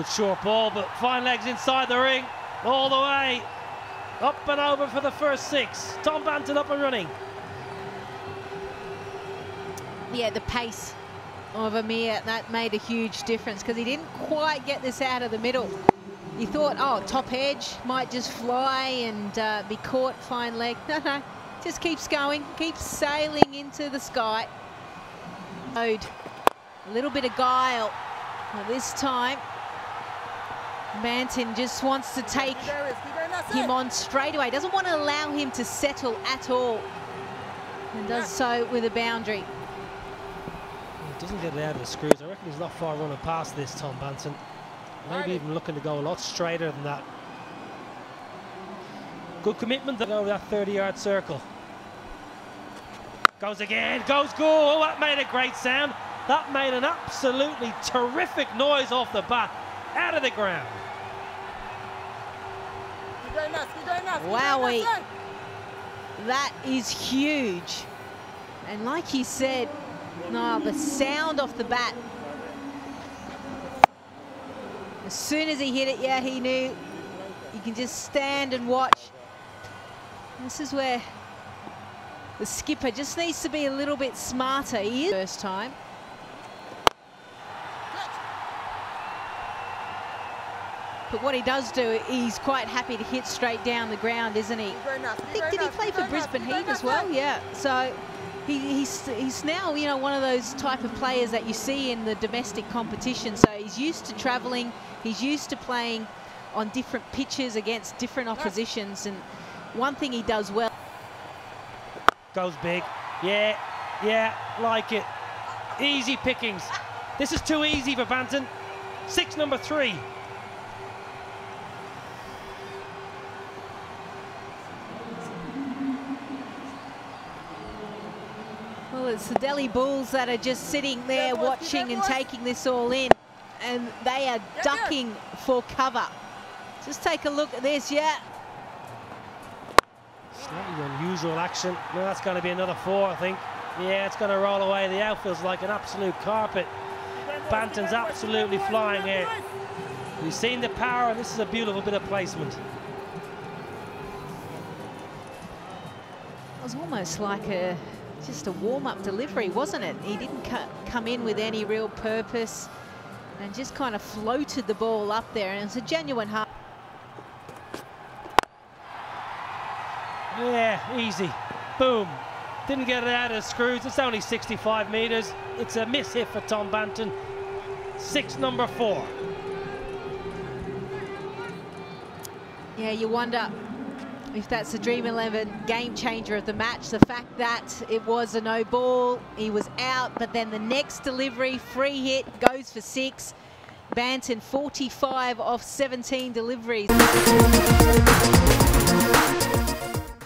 Good short ball, but fine legs inside the ring, all the way. Up and over for the first six. Tom Banton up and running. Yeah, the pace of Amir, that made a huge difference because he didn't quite get this out of the middle. He thought, oh, top edge might just fly and uh, be caught fine leg. No, no, just keeps going, keeps sailing into the sky. A little bit of guile. Well, this time, Banton just wants to take him on straight away. Doesn't want to allow him to settle at all. And does so with a boundary. He doesn't get it out of the screws. I reckon he's not far running past this, Tom Banton. Maybe even looking to go a lot straighter than that. Good commitment over that 30-yard circle. Goes again, goes goal. Oh, that made a great sound. That made an absolutely terrific noise off the bat, out of the ground. Wowie. That is huge. And like he said, no, the sound off the bat. As soon as he hit it, yeah, he knew. You can just stand and watch. This is where the skipper just needs to be a little bit smarter. He is first time. But what he does do, he's quite happy to hit straight down the ground, isn't he? I think, did he play for Brisbane Heat as well? Yeah. So he, he's, he's now, you know, one of those type of players that you see in the domestic competition. So he's used to travelling. He's used to playing on different pitches against different oppositions. And one thing he does well. Goes big. Yeah, yeah, like it. Easy pickings. This is too easy for Banton. Six number three. It's the Delhi Bulls that are just sitting there yeah, watching and taking this all in. And they are yeah, ducking yeah. for cover. Just take a look at this, yeah. Slightly unusual action. No, that's going to be another four, I think. Yeah, it's going to roll away. The outfield's like an absolute carpet. Banton's absolutely flying here. You've seen the power, this is a beautiful bit of placement. It was almost like a just a warm-up delivery, wasn't it? He didn't come in with any real purpose and just kind of floated the ball up there, and it's a genuine heart. Yeah, easy. Boom. Didn't get it out of screws. It's only 65 metres. It's a miss hit for Tom Banton. Six number four. Yeah, you wonder if that's the Dream 11 game changer of the match. The fact that it was a no ball, he was out, but then the next delivery, free hit, goes for six. Banton 45 off 17 deliveries.